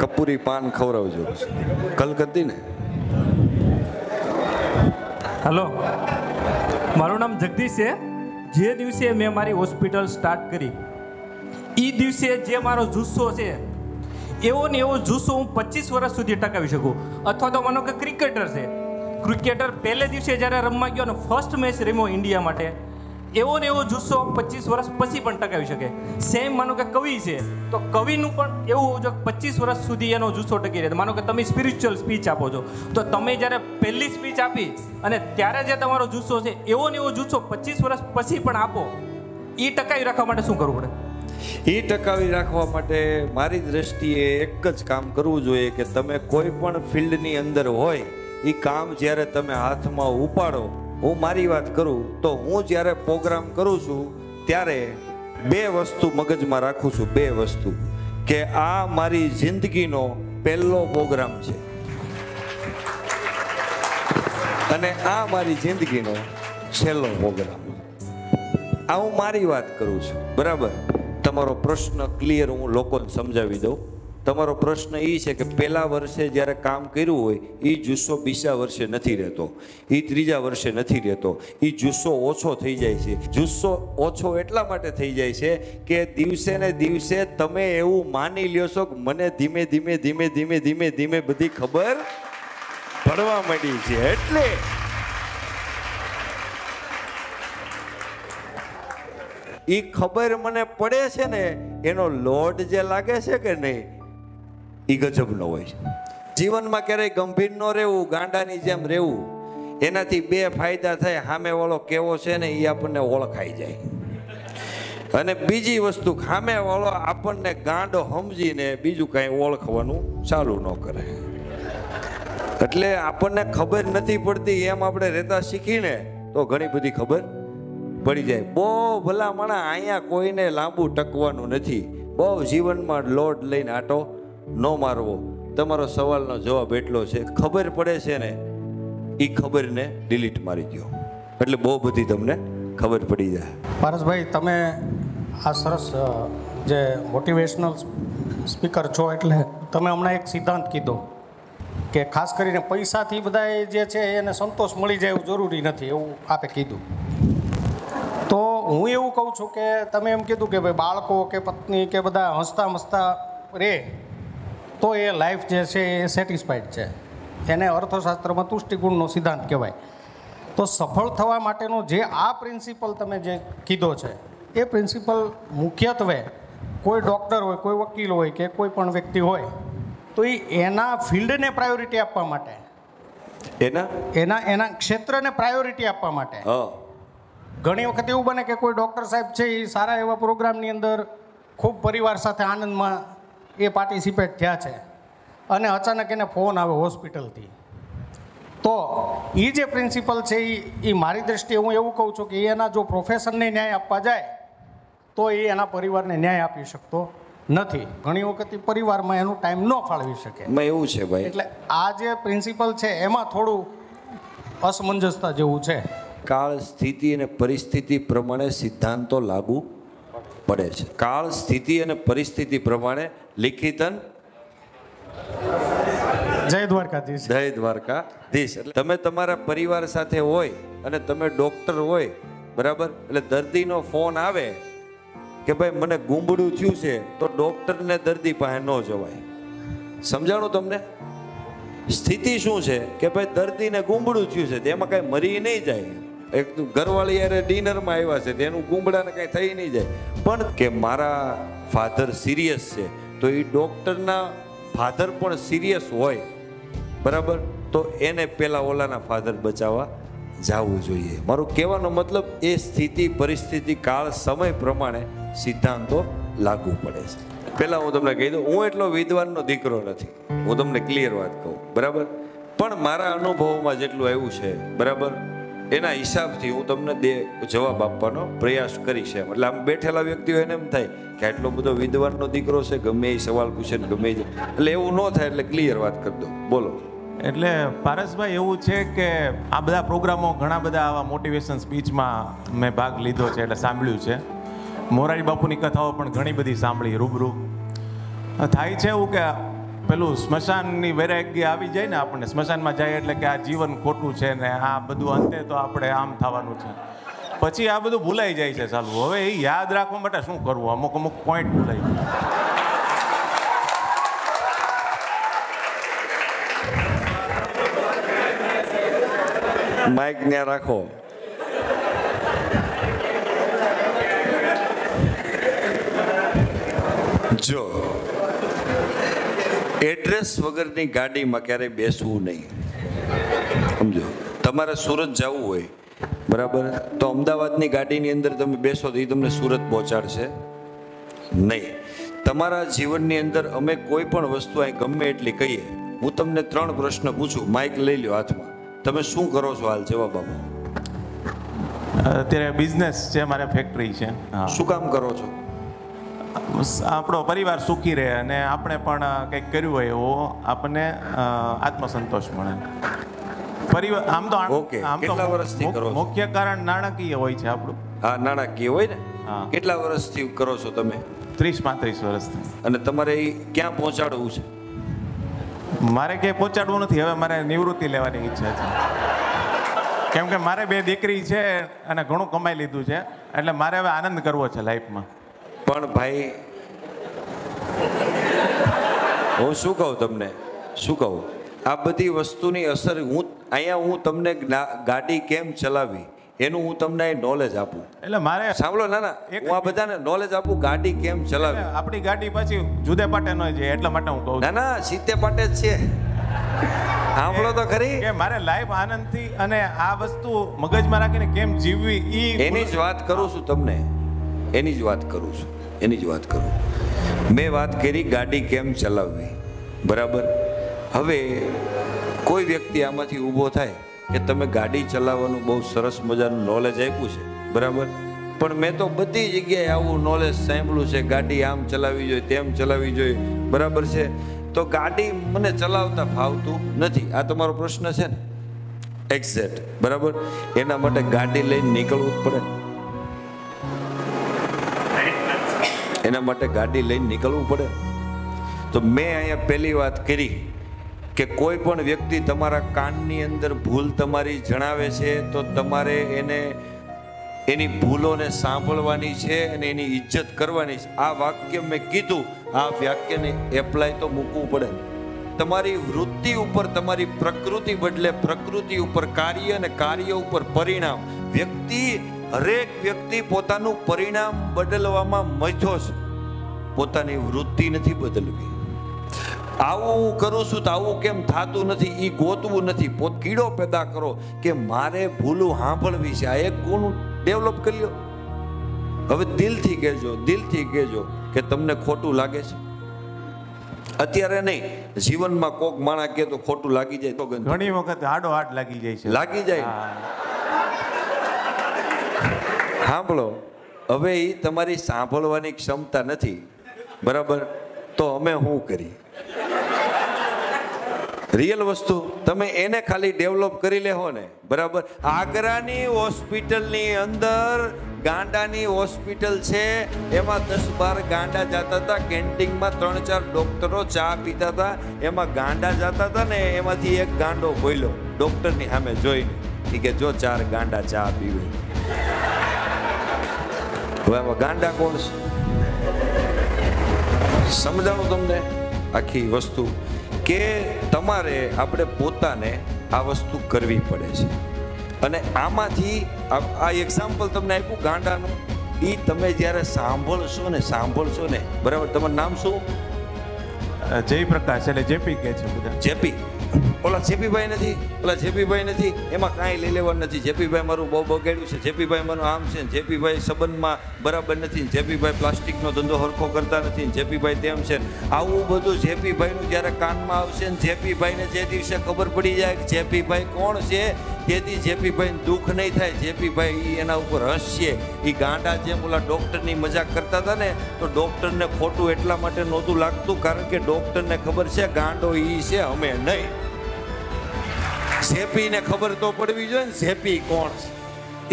કપૂરી પાન ખવડાવજો કલકત્તી ને? હલો મારું નામ જગદીશ છે. જે દિવસે મેં મારી હોસ્પિટલ સ્ટાર્ટ કરી એ દિવસે જે મારો જુસ્સો છે, એવો ને એવો જુસ્સો હું પચીસ વર્ષ સુધી ટકાવી શકું. અથવા તો માનો કે ક્રિકેટર છે. ક્રિકેટર પહેલે દિવસે જ્યારે રમવા ગયો અને ફર્સ્ટ મેચ રમ્યો ઇન્ડિયા માટે એવો ને એવો જુસ્સો પચીસ વર્ષ પછી પણ ટકાવી શકે. સેમ માનો કે કવિ છે, તો કવિનું પણ એવું જોઈએ પચીસ વર્ષ સુધી એનો જુસ્સો ટકી રહે. માનો કે તમે સ્પિરિચ્યુઅલ સ્પીચ આપો છો, તો તમે જ્યારે પહેલી સ્પીચ આપી અને ત્યારે જે તમારો જુસ્સો છે, એવો ને એવો જુસ્સો પચીસ વર્ષ પછી પણ આપો એ ટકાવી રાખવા માટે શું કરવું પડે? એ ટકાવી રાખવા માટે મારી દ્રષ્ટિએ એક જ કામ કરવું જોઈએ કે તમે કોઈ પણ ફિલ્ડની અંદર હોય એ કામ જ્યારે તમે હાથમાં ઉપાડો હું મારી વાત કરું તો હું જ્યારે પ્રોગ્રામ કરું છું, ત્યારે બે વસ્તુ મગજમાં રાખું છું, બે વસ્તુ. કે આ મારી જિંદગીનો પહેલો પ્રોગ્રામ છે. અને આ મારી જિંદગીનો છેલ્લો પ્રોગ્રામ. આ હું મારી વાત કરું છું. બરાબર? તમારો પ્રશ્ન ક્લિયર હું લોકોને સમજાવી દઉં. તમારો પ્રશ્ન એ છે કે પહેલા વર્ષે જ્યારે કામ કર્યું હોય એ જુસ્સો બીજા વર્ષે નથી રહેતો. એ ત્રીજા વર્ષે નથી રહેતો. એ જુસ્સો ઓછો થઈ જાય છે. જુસ્સો ઓછો એટલા માટે થઈ જાય છે કે દિવસે ને દિવસે તમે એવું માની લ્યો છો કે મને ધીમે ધીમે ધીમે ધીમે ધીમે ધીમે બધી ખબર પડવા માંડી છે. એટલે એ ખબર મને પડે છે ને, એનો લોડ જે લાગે છે કે નહીં એ ગજબનો હોય છે. જીવનમાં ક્યારેય ગંભીર ન રહેવું, ગાંડાની જેમ રહેવું, એનાથી બે ફાયદા થાય. સામેવાળો કેવો છે ને એ આપણને ઓળખાઈ જાય. અને બીજી વસ્તુ સામેવાળો આપણને ગાંડો સમજીને બીજું કાંઈ ઓળખવાનું ચાલુ ન કરે. એટલે આપણને ખબર નથી પડતી, એમ આપણે રહેતા શીખીને, તો ઘણી બધી ખબર પડી જાય. બહુ ભલા માણા અહીંયા કોઈને લાંબુ ટકવાનું નથી. બહુ જીવનમાં લોડ લઈને આટો ન મારવો. તમારો સવાલનો જવાબ એટલો છે, ખબર પડે છે ને એ ખબરને ડિલીટ મારી દો એટલે બહુ બધી તમને ખબર પડી જાય. પારસભાઈ, તમે આ સરસ જે મોટિવેશનલ સ્પીકર છો એટલે તમે હમણાં એક સિદ્ધાંત કીધો કે ખાસ કરીને પૈસાથી બધા જે છે એને સંતોષ મળી જાય એવું જરૂરી નથી એવું આપે કીધું. તો હું એવું કહું છું કે તમે એમ કીધું કે ભાઈ બાળકો કે પત્ની કે બધા હસતા મસતા રહે તો એ લાઈફ જે છે એ સેટિસ્ફાઈડ છે. એને અર્થશાસ્ત્રમાં તુષ્ટિગુણનો સિદ્ધાંત કહેવાય. તો સફળ થવા માટેનો જે આ પ્રિન્સિપલ તમે જે કીધો છે એ પ્રિન્સિપલ મુખ્યત્વે કોઈ ડૉક્ટર હોય કોઈ વકીલ હોય કે કોઈ પણ વ્યક્તિ હોય તો એ એના ફિલ્ડને પ્રાયોરિટી આપવા માટે. એના? એના એના ક્ષેત્રને પ્રાયોરિટી આપવા માટે. ઘણી વખત એવું બને કે કોઈ ડૉક્ટર સાહેબ છે એ સારા એવા પ્રોગ્રામની અંદર ખૂબ પરિવાર સાથે આનંદમાં એ પાર્ટિસિપેટ થયા છે. અને અચાનક એને ફોન આવે હોસ્પિટલથી તો એ જે પ્રિન્સિપલ છે એ મારી દ્રષ્ટિએ હું એવું કહું છું કે એના જો પ્રોફેશનને ન્યાય આપવા જાય તો એ એના પરિવારને ન્યાય આપી શકતો નથી. ઘણી વખત એ પરિવારમાં એનું ટાઈમ ન ફાળવી શકે. એવું છે ભાઈ. એટલે આ જે પ્રિન્સિપલ છે એમાં થોડું અસમંજસતા જેવું છે. કાળ સ્થિતિ અને પરિસ્થિતિ પ્રમાણે સિદ્ધાંતો લાગુ પડે છે. કાળ સ્થિતિ અને પરિસ્થિતિ પ્રમાણે લિખિતન જય દ્વારકાધીશ. જય દ્વારકાધીશ. એટલે તમે તમારા પરિવાર સાથે હોય અને તમે ડોક્ટર હોય બરાબર? એટલે દર્દીનો ફોન આવે કે ભાઈ મને ગુંબડું થયું છે. તો ડોક્ટરને દર્દી પાસે ન જવાય. સમજાણું તમને? સ્થિતિ શું છે? કે ભાઈ દર્દીને ગુંબડું થયું છે તેમાં કાંઈ મરી નહીં જાય. એક ઘરવાળી યારે ડિનરમાં આવ્યા છે તેનું ગુંબડાને કાંઈ થઈ નહીં જાય. પણ કે મારા ફાધર સિરિયસ છે, તો એ ડૉક્ટરના ફાધર પણ સિરિયસ હોય, બરાબર? તો એને પેલા ઓલાના ફાધર બચાવવા જવું જોઈએ. મારો કહેવાનો મતલબ એ સ્થિતિ, પરિસ્થિતિ, કાળ, સમય પ્રમાણે સિદ્ધાંતો લાગુ પડે છે. પહેલાં હું તમને કહી દઉં, હું એટલો વિદ્વાનનો દીકરો નથી. હું તમને ક્લિયર વાત કહું, બરાબર? પણ મારા અનુભવમાં જેટલું આવ્યું છે, બરાબર? એના હિસાબથી હું તમને દે જવાબ આપવાનો પ્રયાસ કરીશ એમ. એટલે આમ બેઠેલા વ્યક્તિઓ એને એમ થાય કે આટલો બધો વિદ્વાનનો દીકરો છે, ગમે એ સવાલ પૂછે ને ગમે એટલે એવું ન થાય, એટલે ક્લિયર વાત કરી દો. બોલો. એટલે પારસભાઈ, એવું છે કે આ બધા પ્રોગ્રામો ઘણા બધા આવા મોટિવેશન સ્પીચમાં મેં ભાગ લીધો છે એટલે સાંભળ્યું છે. મોરારી બાપુની કથાઓ પણ ઘણી બધી સાંભળી, રૂબરૂ. થાય છે એવું કે પેલું સ્મશાનની વૈરાગ્ય આવી જાય ને આપણને, સ્મશાનમાં જાય એટલે કે આ જીવન ખોટું છે ને આ બધું અંતે તો આપણે આમ થવાનું છે. પછી આ બધું ભૂલાઈ જાય છે સાલું. હવે એ યાદ રાખવા માટે શું કરવું? અમુક અમુક પોઈન્ટ ભૂલાઈ જાય. માઇક ને રાખો. જો એડ્રેસ વગરની ગાડીમાં ક્યારેય બેસવું નહીં. સમજો? તમારે સુરત જવું હોય બરાબર? તો અમદાવાદની ગાડીની અંદર તમે બેસો તો એ તમને સુરત પહોંચાડશે. નહીં. તમારા જીવનની અંદર અમે કોઈ પણ વસ્તુ અહીં ગમે એટલી કહીએ હું તમને ત્રણ પ્રશ્ન પૂછું માઇક લઈ લ્યો હાથમાં. તમે શું કરો છો હાલ જવાબ આપો અત્યારે બિઝનેસ છે મારા ફેક્ટરી છે. શું કામ કરો છો? આપણો પરિવાર સુખી રહે અને આપણે પણ કંઈક કર્યું હોય એવો આપણને આત્મસંતોષ મળે. પરિવાર આમ તો આમ- તો? મુખ્ય કારણ નાણાકીય હોય છે આપણું. હા નાણાકીય હોય ને? કેટલા વર્ષથી કરો છો તમે? ત્રીસ પાંત્રીસ વર્ષથી. અને તમારે એ ક્યાં પહોંચાડવું છે? મારે ક્યાંય પહોંચાડવું નથી. હવે મારે નિવૃત્તિ લેવાની ઈચ્છા છે. કેમ કે મારે બે દીકરી છે અને ઘણું કમાઈ લીધું છે. એટલે મારે હવે આનંદ કરવો છે લાઈફમાં પણ ભાઈ હું શું કહું તમને? શું કહું? આ બધી વસ્તુની અસર હું અહીંયા હું તમને ગાડી કેમ ચલાવી? એનું હું તમને નોલેજ આપું. એટલે મારે સાંભળો ના ના હું આ બધાને નોલેજ આપું ગાડી કેમ ચલાવી? આપણી ગાડી પછી જુદે પાટે ન જાય એટલા માટે હું કહું ના ના સીતે પાટે જ છે. સાંભળો તો ખરી. કે મારે લાઈફ આનંદથી અને આ વસ્તુ મગજમાં રાખીને કેમ જીવવી એની જ વાત કરું છું તમને. એની જ વાત કરું છું. એની જ વાત કરું. મેં વાત કરી, ગાડી કેમ ચલાવવી? બરાબર? હવે કોઈ વ્યક્તિ આમાંથી ઊભો થાય કે તમે ગાડી ચલાવવાનું બહુ સરસ મજાનું નોલેજ આપ્યું છે, બરાબર? પણ મેં તો બધી જગ્યાએ આવું નોલેજ સાંભળ્યું છે, ગાડી આમ ચલાવવી જોઈએ, તેમ ચલાવવી જોઈએ, બરાબર છે? તો ગાડી મને ચલાવતા ફાવતું નથી. આ તમારો પ્રશ્ન છે ને? એક્ઝેક્ટ બરાબર? એના માટે ગાડી લઈને નીકળવું જ પડે. એના માટે ગાડી લઈને નીકળવું પડે. તો મેં અહીંયા પહેલી વાત કરી કે કોઈ પણ વ્યક્તિ તમારા કાનની અંદર ભૂલ તમારી જણાવે છે, તો તમારે એને એની ભૂલોને સાંભળવાની છે અને એની ઇજ્જત કરવાની છે. આ વાક્ય મેં કીધું, આ વાક્યને એપ્લાય તો મૂકવું પડે. તમારી વૃત્તિ ઉપર, તમારી પ્રકૃતિ બદલે પ્રકૃતિ ઉપર કાર્ય અને કાર્ય ઉપર પરિણામ. વ્યક્તિ હરેક વ્યક્તિ પોતાનું પરિણામ બદલવામાં મથ્યો છે. પોતાની વૃત્તિ નથી બદલવી. આવું હું કરું છું તો આવું કેમ થતું નથી? એ ગોતવું નથી. પોત કીડો પેદા કરો કે મારે ભૂલું સાંભળવી છે. આ એક ગુણ ડેવલપ કરી લો હવે દિલથી કહેજો દિલથી કહેજો કે તમને ખોટું લાગે છે. અત્યારે નહીં. જીવનમાં કોક માણા કે તો ખોટું લાગી જાય તો ઘણી વખત આડો હાથ લાગી જાય છે. લાગી જાય. સાંભળો, હવે એ તમારી સાંભળવાની ક્ષમતા નથી, બરાબર? તો અમે શું કરી રિયલ વસ્તુ, તમે એને ખાલી ડેવલપ કરી લેહો ને, બરાબર? આગ્રાની હોસ્પિટલની અંદર ગાંડાની હોસ્પિટલ છે, એમાં દસ બાર ગાંડા જતા હતા, કેન્ટીનમાં ત્રણ ચાર ડોક્ટરો ચા પીતા હતા, એમાં ગાંડા જતા હતા ને, એમાંથી એક ગાંડો બોલ્યો, ડોક્ટરની સામે જોઈને, કે જો ચાર ગાંડા ચા પીવે. હવે આમાં ગાંડા કોણ છે? સમજાણું તમને આખી વસ્તુ કે તમારે આપણે પોતાને આ વસ્તુ કરવી પડે છે. અને આમાંથી આ આ એક્ઝામ્પલ તમને આપ્યું ગાંડાનું. એ તમે જ્યારે સાંભળશો ને સાંભળશો ને બરાબર? તમારું નામ શું? જય પ્રકાશ એટલે જેપી કે છે બધા. જેપી. ઓલા જેપીભાઈ નથી, ઓલા જેપીભાઈ નથી, એમાં કાંઈ લઈ લેવાનું નથી. જેપીભાઈ મારું બહુ બગાડ્યું છે. જેપીભાઈ મારું આમ છે જેપીભાઈ સંબંધમાં બરાબર નથી જેપીભાઈ પ્લાસ્ટિકનો ધંધો હરખો કરતા નથી જેપીભાઈ તેમ છે આવું બધું જેપીભાઈનું જ્યારે કાનમાં આવશે ને જેપીભાઈને જે દિવસે ખબર પડી જાય કે જેપીભાઈ કોણ છે તેથી જેપીભાઈને દુઃખ નહીં થાય, જેપીભાઈ એના ઉપર હસશે એ ગાંડા જેમ ઓલા ડૉક્ટરની મજાક કરતા હતા ને, તો ડૉક્ટરને ખોટું એટલા માટે નહોતું લાગતું, કારણ કે ડૉક્ટરને ખબર છે ગાંડો એ છે, અમે નહીં. ઝેપીને ખબર તો પડવી જોઈએ ને ઝેપી કોણ છે?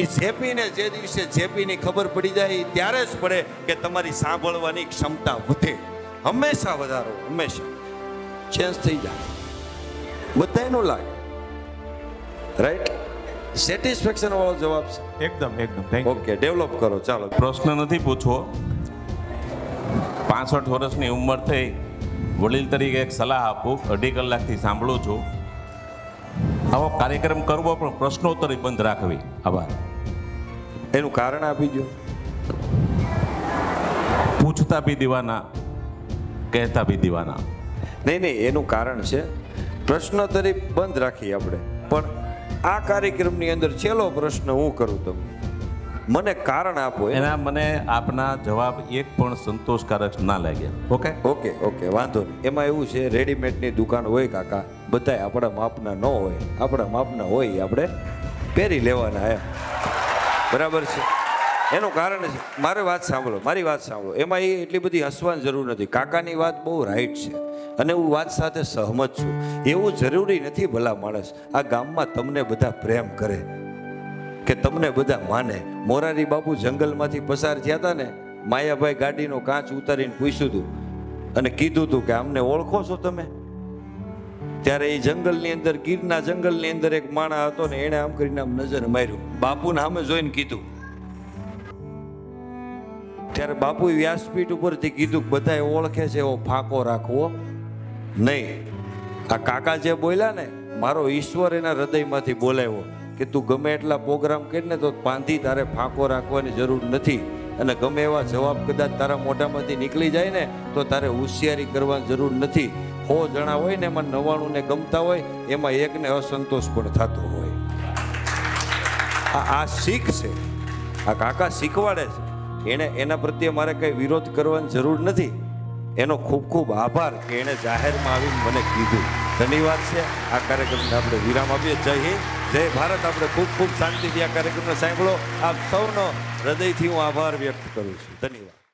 એ ઝેપીને જે દિવસે ઝેપીની ખબર પડી જાય એ ત્યારે જ પડે કે તમારી સાંભળવાની ક્ષમતા વધે. હંમેશા વધારો, હંમેશા. ચેન્જ થઈ જાય. બધાયનું લાગે. રાઈટ સેટિસ્ફેક્શન વાળો જવાબ છે. એકદમ એકદમ. થેન્ક ઓકે ડેવલપ કરો. ચાલો. પ્રશ્ન નથી પૂછવો. પાસઠ વર્ષની ઉંમર થઈ વડીલ તરીકે એક સલાહ આપું. અઢી કલાકથી સાંભળું છું. આવો કાર્યક્રમ કરવો પણ પ્રશ્નોત્તરી બંધ રાખવી. આભાર. એનું કારણ આપી દો પૂછતા બી દીવાના કહેતા બી દીવાના. નહીં નહીં એનું કારણ છે પ્રશ્નોત્તરી બંધ રાખી આપણે. પણ આ કાર્યક્રમની અંદર છેલ્લો પ્રશ્ન હું કરું તમને? મને કારણ આપો એના. મને આપના જવાબ એક પણ સંતોષકારક ના લાગ્યા ઓકે? ઓકે ઓકે વાંધો નહીં. એમાં એવું છે રેડીમેડની દુકાન હોય કાકા બધાય આપણા માપના ન હોય. આપણા માપના હોય આપણે પહેરી લેવાના એમ. બરાબર છે? એનું કારણ છે મારે વાત સાંભળો, મારી વાત સાંભળો. એમાં એ એટલી બધી હસવાની જરૂર નથી. કાકાની વાત બહુ રાઈટ છે. અને હું વાત સાથે સહમત છું. એવું જરૂરી નથી ભલા માણસ. આ ગામમાં તમને બધા પ્રેમ કરે. કે તમને બધા માને. મોરારી બાપુ જંગલમાંથી પસાર થયા હતા ને, માયાભાઈ ગાડીનો કાચ ઉતારીને પૂછ્યું હતું અને કીધું હતું કે અમને ઓળખો છો તમે? ત્યારે એ જંગલની અંદર, ગીરના જંગલની અંદર એક માણા હતો ને, એણે આમ કરીને આમ નજર માર્યું બાપુને સામે જોઈને કીધું ત્યારે બાપુએ વ્યાસપીઠ ઉપરથી કીધું કે બધાએ ઓળખે છે, એવો ફાંકો રાખવો નહીં. આ કાકા જે બોલ્યા ને, મારો ઈશ્વર એના હૃદયમાંથી બોલાવ્યો કે તું ગમે એટલા પ્રોગ્રામ કરીને તો પાંધી તારે ફાંકો રાખવાની જરૂર નથી. અને ગમે એવા જવાબ કદાચ તારા મોઢામાંથી નીકળી જાય ને, તો તારે હોશિયારી કરવાની જરૂર નથી. હો જણા હોય ને, એમાં નવાણું ને ગમતા હોય, એમાં એકને અસંતોષ પણ થતો હોય. આ શીખ છે. આ કાકા શીખવાડે છે. એને એના પ્રત્યે મારે કંઈ વિરોધ કરવાની જરૂર નથી. એનો ખૂબ ખૂબ આભાર કે એણે જાહેરમાં આવીને મને કીધું. ધન્યવાદ છે. આ કાર્યક્રમને આપણે વિરામ આપીએ. જય હિન્દ. જય ભારત. આપણે ખૂબ ખૂબ શાંતિથી આ કાર્યક્રમને સાંભળો. આપ સૌનો હૃદયથી હું આભાર વ્યક્ત કરું છું. ધન્યવાદ.